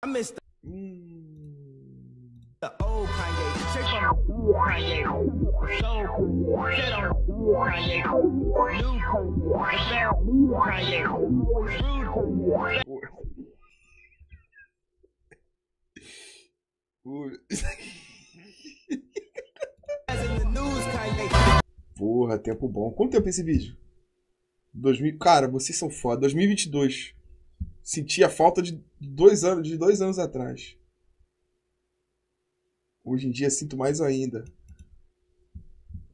I miss the, the old Kanye, straight from Kanye, soul shit on Kanye, new Kanye, the new Kanye, rude Kanye. Porra, tempo bom. Quanto tempo é esse vídeo? 2000... Cara, vocês são foda. 2022. Senti a falta de dois anos, de dois anos atrás. Hoje em dia sinto mais ainda.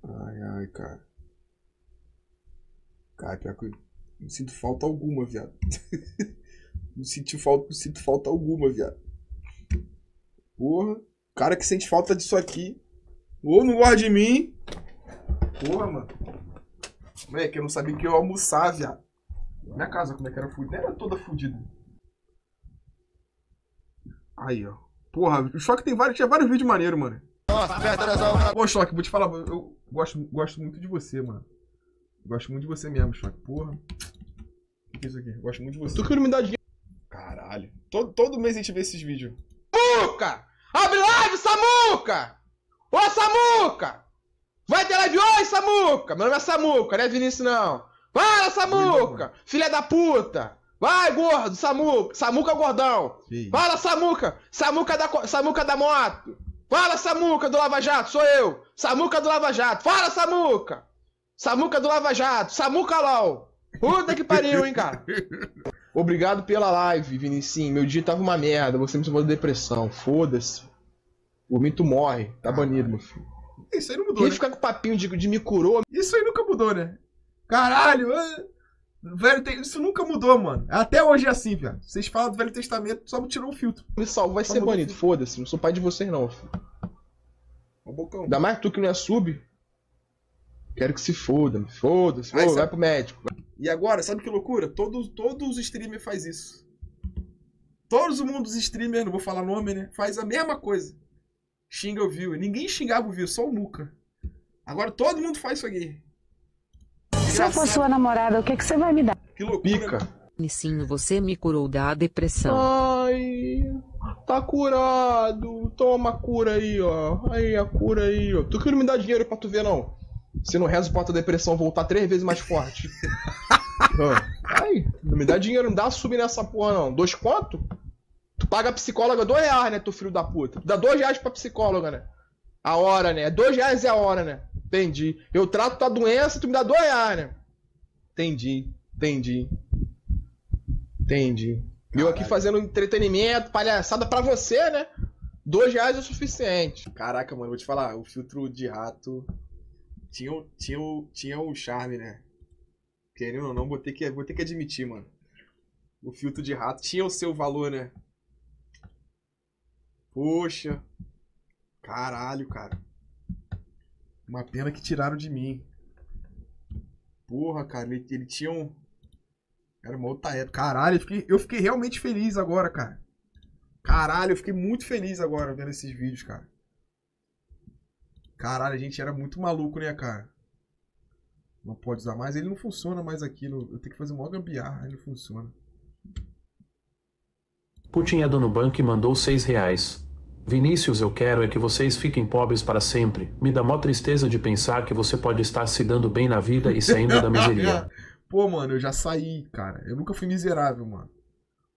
Ai, ai, cara. Cara, pior que eu não sinto falta alguma, viado. não senti falta, não sinto falta alguma, viado. Porra. Cara que sente falta disso aqui. Ou não gosta de mim. Porra, mano. Moleque, eu não sabia que eu ia almoçar, viado. Minha casa, como é que era fudida? Era toda fudida. Aí, ó. Porra, o Choque tem vários, tinha vários vídeos maneiros, mano. Pô, Choque, vou te falar, eu gosto, gosto muito de você, mano. Gosto muito de você mesmo, Choque. Porra. O que é isso aqui? Gosto muito de você. Tu que não me dá dinheiro. Caralho. Todo, todo mês a gente vê esses vídeos. Samuca! Abre live, Samuca! Ô, Samuca! Vai ter live hoje, Samuca! Meu nome é Samuca, não é Vinícius, não. Fala, Samuca! Filha da puta! Vai, gordo, Samuca! Samuca gordão! Que Fala, Samuca! Samuca da, Samuca da moto! Fala, Samuca do Lava Jato, sou eu! Samuca do Lava Jato! Fala, Samuca! Samuca do Lava Jato! Samuca LOL! Puta que pariu, hein, cara? Obrigado pela live, Vinicinho. Meu dia tava uma merda, você me chamou de depressão. Foda-se. Por mim, tu morre. Tá banido, meu filho. Isso aí não mudou, Quem né? fica com papinho de, de me curou, Isso aí nunca mudou, né? Caralho, é- velho, isso nunca mudou, mano. Até hoje é assim, viado. Vocês falam do Velho Testamento, só tirou o filtro. me salva, vai ser Vamos, banido. Foda-se, não sou pai de vocês, não, filho. O bocão. Ainda mais tu que não é sub. Quero que se foda, me foda-se. Vai, Ô, sabe- vai pro médico. E agora, sabe que loucura? Todo, todos os streamers faz isso. Todos o mundo dos streamers, não vou falar nome, né? Faz a mesma coisa. Xinga o view. Ninguém xingava o view, só o Muca. Agora todo mundo faz isso aqui. Se eu for sua namorada, o que, que você vai me dar? Que loucura. Pica. Nicinho, você me curou da depressão. Ai, tá curado. Toma a cura aí, ó. Aí, a cura aí, ó. Tu que não me dá dinheiro pra tu ver, não. Se não rezo pra tua depressão voltar três vezes mais forte. Ah, Ai, não me dá dinheiro, não dá sub nessa porra, não. Dois conto? Tu paga a psicóloga dois reais, né, tu filho da puta? Tu dá dois reais pra psicóloga, né? A hora, né? Dois reais é a hora, né? Entendi. Eu trato tua doença, tu me dá dois reais, né? Entendi, entendi. Entendi. Eu aqui Caralho. fazendo entretenimento, palhaçada pra você, né? Dois reais é o suficiente. Caraca, mano, vou te falar, o filtro de rato tinha, o- tinha, o- tinha um charme, né? Querendo ou não, vou ter, que, vou ter que admitir, mano. O filtro de rato tinha o seu valor, né? Poxa. Caralho, cara. Uma pena que tiraram de mim. Porra, cara, ele, ele tinha um. Era uma outra época. Caralho, eu fiquei, eu fiquei realmente feliz agora, cara. Caralho, eu fiquei muito feliz agora vendo esses vídeos, cara. Caralho, a gente era muito maluco, né, cara? Não pode usar mais, ele não funciona mais aqui. Eu tenho que fazer uma gambiarra, ele não funciona. Putin é dono banco e mandou seis reais. Vinícius, eu quero é que vocês fiquem pobres para sempre. Me dá mó tristeza de pensar que você pode estar se dando bem na vida e saindo da miseria. Pô, mano, eu já saí, cara. Eu nunca fui miserável, mano.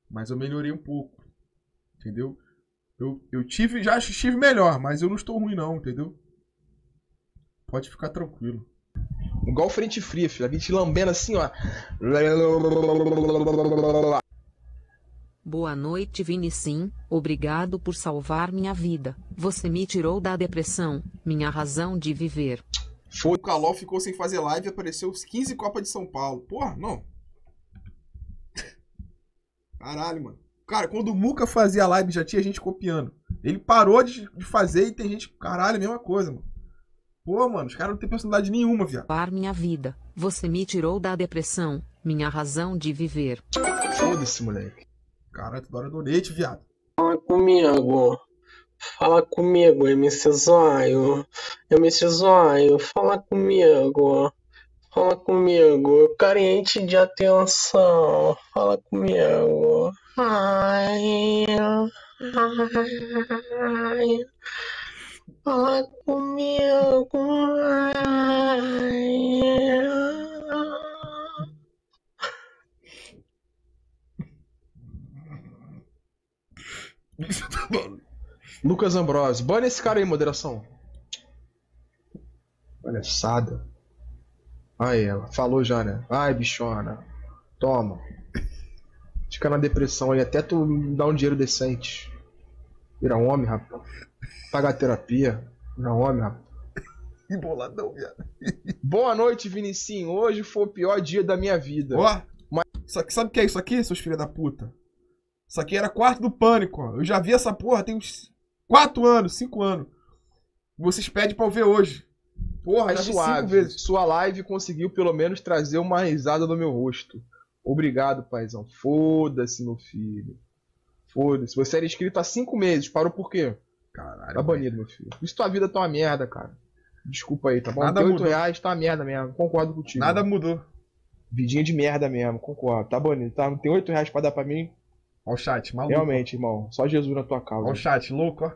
Mas eu melhorei um pouco. Entendeu? Eu, eu tive, já estive melhor, mas eu não estou ruim, não, entendeu? Pode ficar tranquilo. Igual frente fria, filho. A gente lambendo assim, ó. Boa noite, Vinicim. Obrigado por salvar minha vida. Você me tirou da depressão, minha razão de viver. O Calol ficou sem fazer live e apareceu os 15 Copa de São Paulo. Porra, não. Caralho, mano. Cara, quando o Muca fazia live já tinha gente copiando. Ele parou de, de fazer e tem gente. Caralho, mesma coisa, mano. Pô, mano, os caras não têm personalidade nenhuma, viado. Salvar minha vida. Você me tirou da depressão, minha razão de viver. Foda-se, moleque. Caralho, toda hora donate, viado. Fala comigo. Fala comigo, MC Zóio. MC Zóio, fala comigo. Fala comigo, carente de atenção. Fala comigo. Ai, ai. Fala comigo. Ai. Lucas Ambrosio. Bane esse cara aí, moderação. Palhaçada. Aí ela. Falou já, né? Ai, bichona. Toma. Fica na depressão aí até tu dar um dinheiro decente. Vira homem, rapaz. Pagar terapia. Vira homem, rapaz. Que boladão, viado. Boa noite, Vinicinho. Hoje foi o pior dia da minha vida. Ó, isso aqui, sabe o que é isso aqui, seus filhos da puta? Isso aqui era quarto do pânico, ó. Eu já vi essa porra tem uns 4 anos, 5 anos. Vocês pedem pra eu ver hoje. Porra, já vi cinco suave. vezes. Sua live conseguiu pelo menos trazer uma risada no meu rosto. Obrigado, paizão. Foda-se, meu filho. Foda-se. Você era inscrito há cinco meses. Parou por quê? Caralho. Tá banido, meu filho. Isso tua vida tá uma merda, cara. Desculpa aí, tá bom? Nada Tem 8 mudou. reais tá uma merda mesmo. Concordo contigo. Nada mudou. Vidinha de merda mesmo, concordo. Tá banido. Tá? Tem 8 reais pra dar pra mim. Ó o chat, maluco. Realmente, irmão. Só Jesus na tua Ó causa. o chat, louco, ó.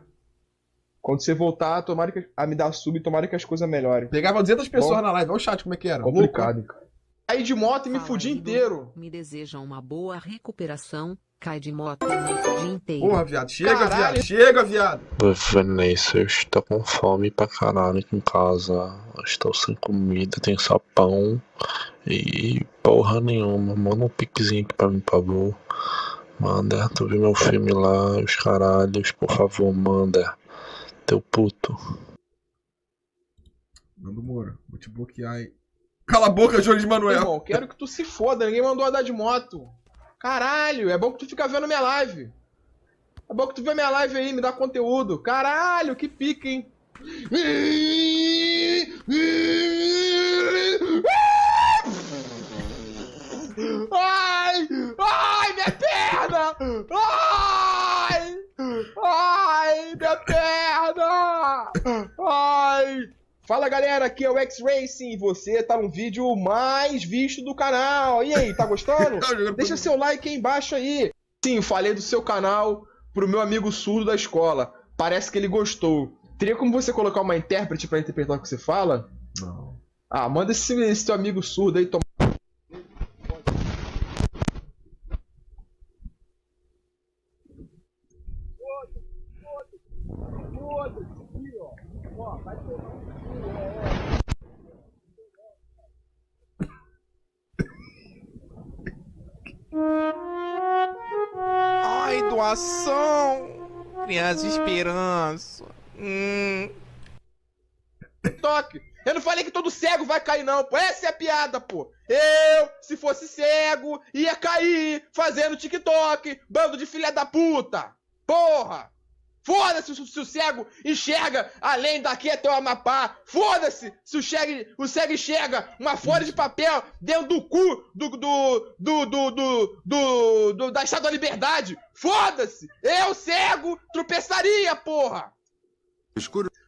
Quando você voltar, tomara que, a me dar sub, tomara que as coisas melhorem. Pegava 200 pessoas Bom. na live. Ó o chat, como é que era. Louco, ó. Complicado, hein, cara. Aí de moto e me Fala, fudi inteiro. Me deseja uma boa recuperação. Cai de moto o dia inteiro. Porra, viado. Chega, Caralho. viado. Chega, viado. Vinícius, tô com fome pra caralho aqui em casa. Estou sem comida, tem só pão e porra nenhuma. Manda um piquezinho aqui pra mim, por favor. Manda, tu viu meu filme lá, os caralhos, por favor, manda. Teu puto. Nando Moura, vou te bloquear aí. Cala a boca, Jones Manuel. Irmão, quero que tu se foda. Ninguém mandou andar de moto. Caralho, é bom que tu fica vendo minha live. É bom que tu vê minha live aí, me dá conteúdo. Caralho, que pica, hein? Ai! Ai, minha perna! Ai! Fala galera, aqui é o X-Racing e você tá no vídeo mais visto do canal. E aí, tá gostando? Deixa seu like aí embaixo aí. Sim, falei do seu canal pro meu amigo surdo da escola. Parece que ele gostou. Teria como você colocar uma intérprete pra interpretar o que você fala? Não. Ah, manda esse, esse teu amigo surdo aí tomar. Cair, não, pô. Essa é a piada, pô. Eu, se fosse cego, ia cair fazendo TikTok. Bando de filha da puta. Porra. Foda-se se, o cego enxerga além daqui até o Amapá. Foda-se se o cego, o cego enxerga uma folha de papel dentro do cu do, do, do, do, do, do, do- da Estátua da Liberdade. Foda-se. Eu, cego, tropeçaria, porra.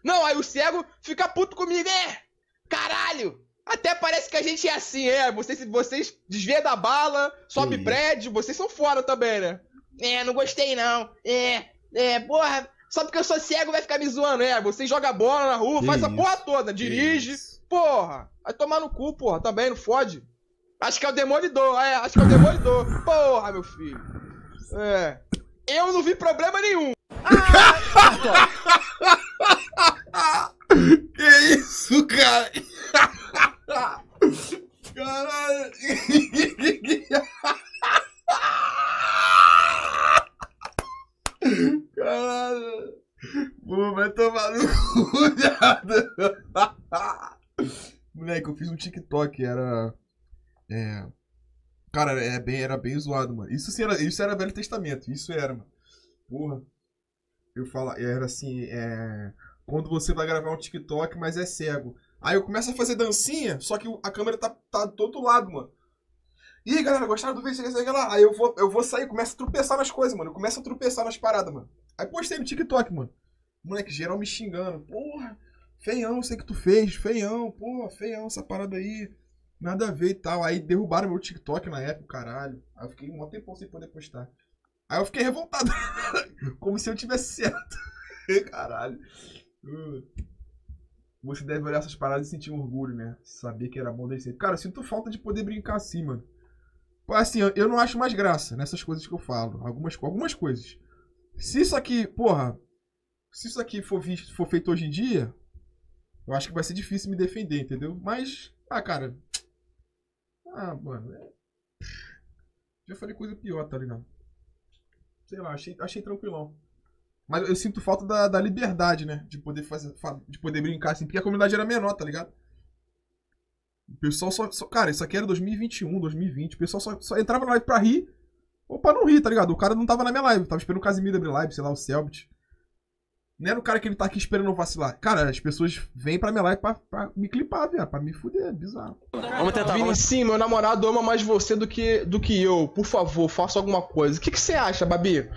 Não, aí o cego fica puto comigo, é? Caralho! Até parece que a gente é assim, é. Vocês, vocês desvia da bala, sobe Que prédio, vocês são fora também, né? É, não gostei não. É, é, porra. Só porque eu sou cego vai ficar me zoando, é. Você joga bola na rua, Que faz a isso, porra toda, dirige. isso. Porra, vai tomar no cu, porra, também, não fode. Acho que é o demolidor, é, acho que é o demolidor. Porra, meu filho. É. Eu não vi problema nenhum. Que isso, cara? Caralho. Caralho. Pô, vai tomar no cu, viado. Moleque, eu fiz um TikTok, era. É. Cara, é bem, era bem zoado, mano. Isso, era, isso era Velho Testamento, isso era, mano. Porra. Eu falo, era assim, é. Quando você vai gravar um TikTok, mas é cego. Aí eu começo a fazer dancinha, só que a câmera tá, tá do outro lado, mano. Aí, galera, gostaram do vídeo? Sei lá. Aí eu vou, eu vou sair, começo a tropeçar nas coisas, mano. Eu começo a tropeçar nas paradas, mano. Aí postei no TikTok, mano. Moleque, geral me xingando. Porra, feião, sei que tu fez, feião, porra, feião essa parada aí. Nada a ver e tal. Aí derrubaram meu TikTok na época, caralho. Aí eu fiquei um tempão sem poder postar. Aí eu fiquei revoltado. Como se eu tivesse certo. caralho. Uh. Você deve olhar essas paradas e sentir um orgulho, né? Saber que era bom desde sempre. Cara, eu sinto falta de poder brincar assim, mano. Assim, eu- eu não acho mais graça nessas coisas que eu falo. Algumas, algumas coisas. Se isso aqui, porra. Se isso aqui for, visto, for feito hoje em dia, eu acho que vai ser difícil me defender, entendeu? Mas, ah, cara. Ah, mano. é- Já falei coisa pior, tá ligado? Sei lá, achei, achei tranquilão. Mas eu sinto falta da, da liberdade, né? De poder fazer. fa- De poder brincar assim, porque a comunidade era menor, tá ligado? O pessoal só. só- cara, isso aqui era 2021, 2020. O pessoal só, só entrava na live pra rir ou pra não rir, tá ligado? O cara não tava na minha live, tava esperando o Casimiro abrir live, sei lá, o Selbit. Não era o cara que ele tá aqui esperando eu vacilar. Cara, as pessoas vêm pra minha live pra, pra me clipar, viado, pra me fuder, é bizarro. Vamos tentar, vamos Vinicinho, meu namorado ama mais você do que, do que eu. Por favor, faça alguma coisa. O que, que você acha, Babi?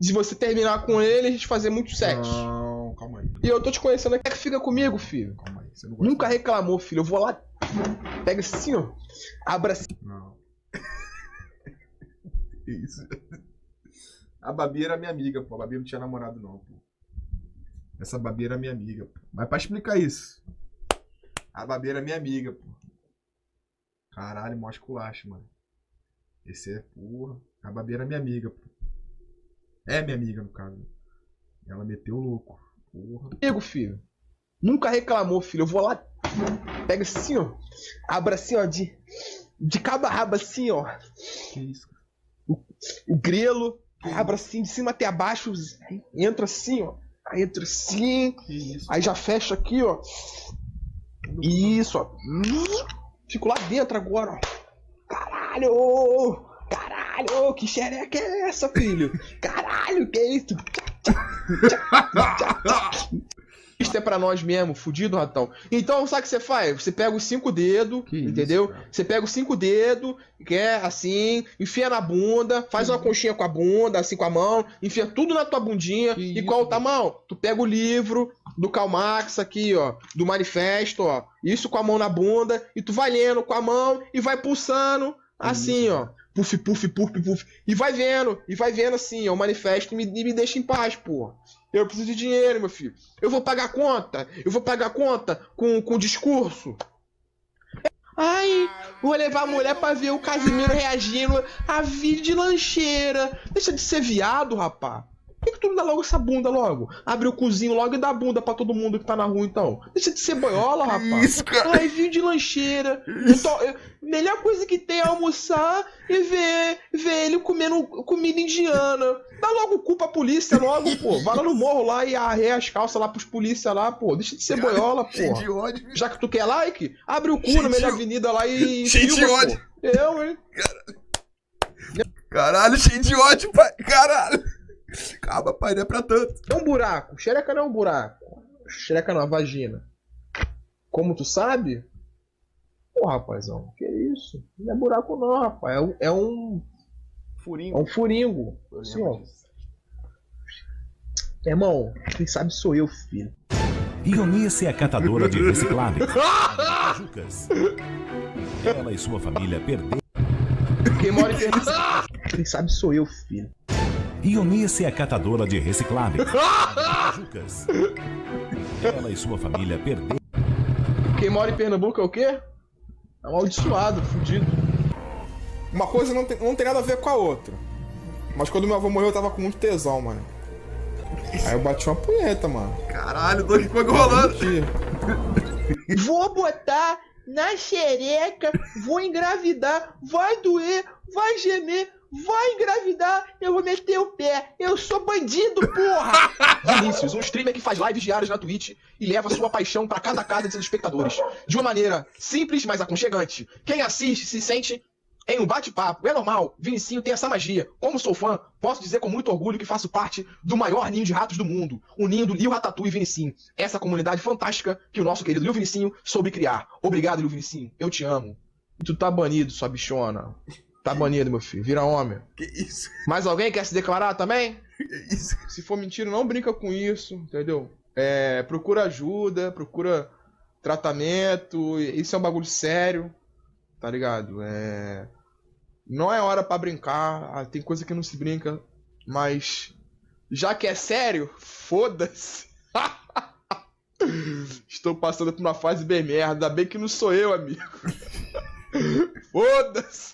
De você terminar com ele e a gente fazer muito sexo. Não, calma aí, E eu tô te conhecendo aqui. É que fica comigo, filho. calma aí. Você não gosta Nunca reclamou, filho. Eu vou lá, pega assim, ó. Abra assim. Não. Isso. A Babi era minha amiga, pô. A Babi não tinha namorado, não, pô. Essa Babi era minha amiga, pô. Mas pra explicar isso. A Babi era minha amiga, pô. Caralho, mó esculacho, mano. Esse é, porra. A Babi era minha amiga, pô. É minha amiga, no caso. Ela meteu o louco. Porra. Comigo, filho. Nunca reclamou, filho. Eu vou lá, pega assim, ó. Abra assim, ó, de, de cabo a rabo assim, ó. Que isso, cara? o grelo, aí abre assim de cima até abaixo, entra assim, ó. Aí entra assim, isso? aí já fecha aqui, ó. Isso, ó. Fico lá dentro agora, ó. Caralho! Caralho! Que xereca é essa, filho? Caralho, que é isso? Isso é pra nós mesmo, fudido, ratão. Então, sabe o que você faz? Você pega os cinco dedos, Que isso, entendeu? cara. você pega os cinco dedos, que é assim, enfia na bunda, faz uma conchinha com a bunda, assim com a mão, enfia tudo na tua bundinha. Que e isso, qual o velho. tamanho? Tu pega o livro do Karl Marx aqui, ó, do manifesto, ó. Isso com a mão na bunda, e tu vai lendo com a mão e vai pulsando, assim, isso, ó. Puf, puf, puf, puf. E vai vendo, e vai vendo assim, ó, o manifesto e me, e me deixa em paz, porra. Eu preciso de dinheiro, meu filho. Eu vou pagar conta. Eu vou pagar conta com, com discurso. Ai, vou levar a mulher pra ver o Casimiro reagindo a vídeo de lancheira. Deixa de ser viado, rapá. Tu dá logo essa bunda logo? Abre o cozinho logo e dá bunda pra todo mundo que tá na rua, então. Deixa de ser boiola, rapaz. Isso, cara. Ai, vídeo de lancheira. Tô- eu- melhor coisa que tem é almoçar e ver, ver ele comendo comida indiana. Dá logo o cu pra polícia logo, pô. Vai lá no morro lá e arreia as calças lá pros polícia lá, pô. Deixa de ser boiola, Cheio pô. de ódio. Já que tu quer like, abre o cu na de- melhor avenida lá e. cheio de filma, ódio. pô. Eu, hein? Caralho, cheio de ódio, pai. Caralho. Calma, pai, não é pra tanto. É um buraco. Xereca não é um buraco. Xereca não, é vagina. Como tu sabe? Pô, rapazão, que isso? Não é buraco não, rapaz. É um. É um, é Furinho. um furingo. Assim, ó. Irmão, quem sabe sou eu, filho. Ionice é catadora de recicláveis. Ela e sua família perderam. Quem mora em. Quem sabe sou eu, filho. Ionice é catadora de recicláveis. Jucas. Ela e sua família perderam. Quem mora em Pernambuco é o quê? Amaldiçoado, fudido. Uma coisa não tem, não tem nada a ver com a outra. Mas quando meu avô morreu, eu tava com muito tesão, mano. Aí eu bati uma punheta, mano. Caralho, Donkey Kong rolando. Vou botar na xereca, vou engravidar, vai doer, vai gemer, vai engravidar, eu vou meter o pé. Eu sou bandido, porra! Vinícius, um streamer que faz lives diárias na Twitch e leva sua paixão pra cada casa de seus espectadores. De uma maneira simples, mas aconchegante. Quem assiste se sente em um bate-papo. É normal, Vinicinho tem essa magia. Como sou fã, posso dizer com muito orgulho que faço parte do maior ninho de ratos do mundo. O ninho do Liu Ratatouille e Vinicinho. Essa comunidade fantástica que o nosso querido Liu Vinicinho soube criar. Obrigado, Liu Vinicinho. Eu te amo. E tu tá banido, sua bichona. Tá banido, meu filho. Vira homem. Que isso? Mais alguém quer se declarar também? Que isso? Se for mentira, não brinca com isso, entendeu? É, procura ajuda, procura tratamento. Isso é um bagulho sério. tá ligado? É. Não é hora pra brincar, ah, tem coisa que não se brinca, mas. Já que é sério, foda-se. Estou passando por uma fase bem merda, ainda bem que não sou eu, amigo. Foda-se.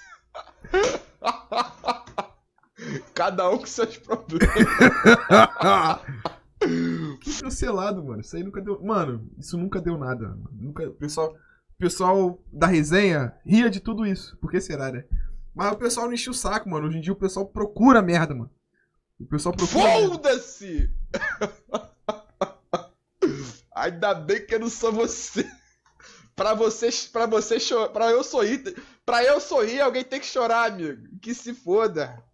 Cada um com seus problemas. Cancelado, mano. Isso aí nunca deu. Mano, isso nunca deu nada. Nunca... O pessoal, o pessoal da resenha ria de tudo isso. Por que será, né? Mas o pessoal não enche o saco, mano. Hoje em dia o pessoal procura merda, mano. O pessoal procura. Foda-se! Ainda bem que eu não sou você. Pra vocês, para você chorar, pra eu sorrir, pra eu sorrir, alguém tem que chorar, amigo. Que se foda.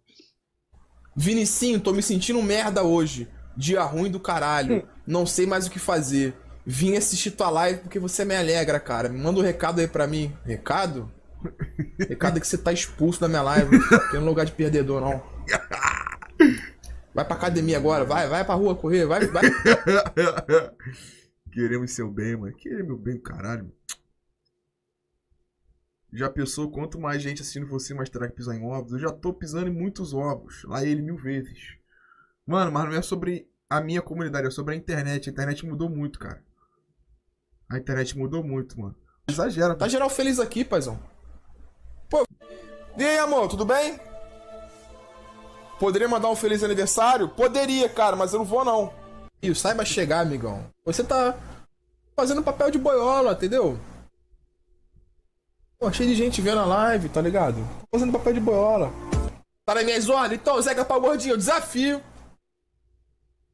Vinicinho, tô me sentindo merda hoje. Dia ruim do caralho. Não sei mais o que fazer. Vim assistir tua live porque você me alegra, cara. Me manda um recado aí pra mim. Recado? Recado é que você tá expulso da minha live. Tem um lugar de perdedor, não. Vai pra academia agora, vai, vai pra rua correr, vai, vai. Queremos seu bem, mano. Querer meu bem, caralho. Já pensou quanto mais gente assistindo você, mais terá que pisar em ovos? Eu já tô pisando em muitos ovos. Lá ele mil vezes. Mano, mas não é sobre a minha comunidade, é sobre a internet. A internet mudou muito, cara. A internet mudou muito, mano. Exagera, Tá geral feliz aqui, paizão. Pô. E aí, amor, tudo bem? Poderia mandar um feliz aniversário? Poderia, cara, mas eu não vou não. E saiba chegar, amigão. Você tá fazendo papel de boiola, entendeu? Pô, cheio de gente vendo a live, tá ligado? Tô fazendo papel de boiola. Tá nas minhas ordens? Então, Zeca Pau Gordinho, eu desafio.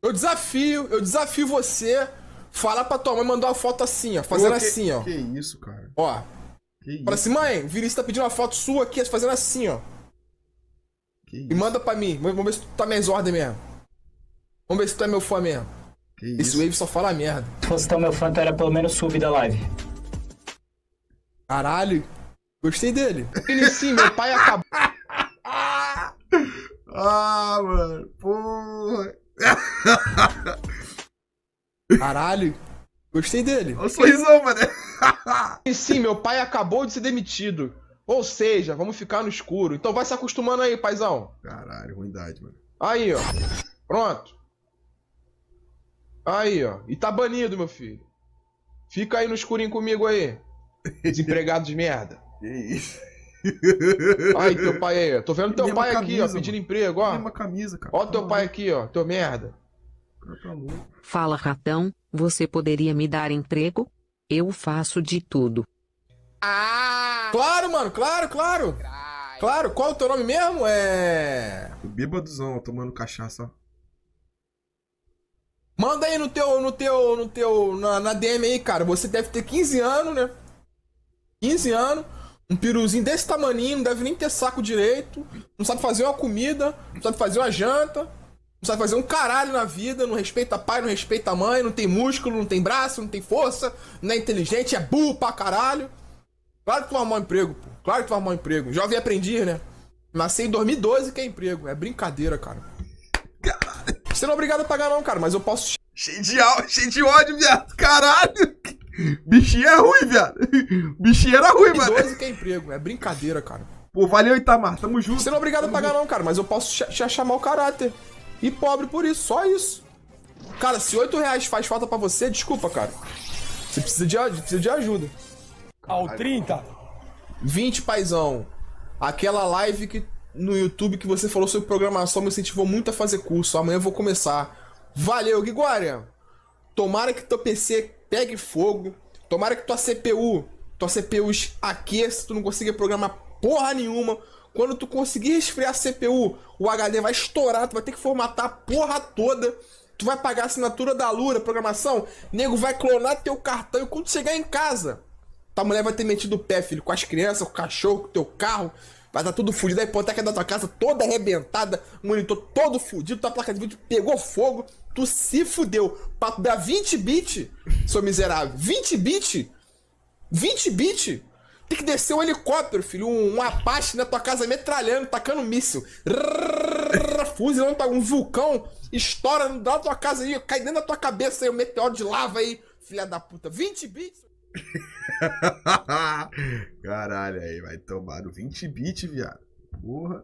Eu desafio, eu desafio você. Falar pra tua mãe mandar uma foto assim, ó. Fazendo Pô, que- assim, ó. Que isso, cara. Ó. Que isso. Fala assim, mãe, o Vinícius tá pedindo uma foto sua aqui, fazendo assim, ó. Que E isso. manda pra mim. Vamos ver se tu tá minhas ordens mesmo. Vamos ver se tu é meu fã mesmo. Que Esse isso. Wave só fala merda. Se fosse tão meu fã, tu era pelo menos sub da live. Caralho. Gostei dele. Ele sim, meu pai acabou. Ah, mano. Porra. Caralho. Gostei dele. Olha o sorrisão, mano. E sim, meu pai acabou de ser demitido. Ou seja, vamos ficar no escuro. Então vai se acostumando aí, paizão. Caralho, ruindade, mano. Aí, ó. Pronto. Aí, ó. E tá banido, meu filho. Fica aí no escurinho comigo aí. Desempregado de merda. Que isso. Aí, teu pai aí. ó. Tô vendo teu pai aqui, ó, camisa, pedindo mano. emprego, ó. Mesma camisa, cara. Ó teu Tá pai aqui, ó. Teu merda. tá. Fala ratão, você poderia me dar emprego? Eu faço de tudo. Claro, mano, claro, claro. Claro, qual é o teu nome mesmo? É. Bêbadozão, ó, tomando cachaça. Manda aí no teu, no teu, no teu, na, na DM aí, cara. Você deve ter 15 anos, né? 15 anos, um piruzinho desse tamaninho, não deve nem ter saco direito, não sabe fazer uma comida, não sabe fazer uma janta, não sabe fazer um caralho na vida, não respeita pai, não respeita mãe, não tem músculo, não tem braço, não tem força, não é inteligente, é burro pra caralho. Claro que tu vai arrumar um emprego, pô. Claro que tu vai arrumar um emprego. Jovem aprendiz, né? Nasci em 2012 que é emprego. É brincadeira, cara. Você não é obrigado a pagar, não, cara, mas eu posso Cheio de, cheio de ódio, viado. Caralho. Bichinho é ruim, viado. Bichinho era ruim, mano. 12 que é emprego. É brincadeira, cara. Pô, valeu, Itamar. Tamo junto. Você não é obrigado a pagar, não, cara, mas eu posso ch- chamar o caráter. E pobre por isso, só isso. Cara, se 8 reais faz falta pra você, desculpa, cara. Você precisa de, precisa de ajuda. Ao 30. 20, paizão. Aquela live que no YouTube que você falou sobre programação me incentivou muito a fazer curso. Amanhã eu vou começar. Valeu, Guiguaria. Tomara que teu PC pegue fogo. Tomara que tua CPU, tua CPU aqueça, tu não consiga programar porra nenhuma. Quando tu conseguir resfriar a CPU, o HD vai estourar, tu vai ter que formatar a porra toda. Tu vai pagar a assinatura da Lura, programação. Nego vai clonar teu cartão e quando chegar em casa, tua mulher vai ter metido o pé, filho, com as crianças, com o cachorro, com o teu carro. Vai estar tudo fudido, a hipoteca da tua casa toda arrebentada, monitor todo fudido, tua placa de vídeo pegou fogo, tu se fudeu. Pra tu dar 20 bits, seu miserável. 20 bits? 20 bits? Tem que descer um helicóptero, filho, um, um Apache na tua casa metralhando, tacando míssil. Rrrr, Fuzilando tua- um vulcão, estoura da tua casa aí, cai dentro da tua cabeça aí, um meteoro de lava aí, filha da puta. 20 bits? Caralho, aí vai tomar no 20 bit, viado. Porra.